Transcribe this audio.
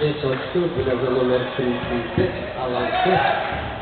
Jest to be numer 35, Alan this.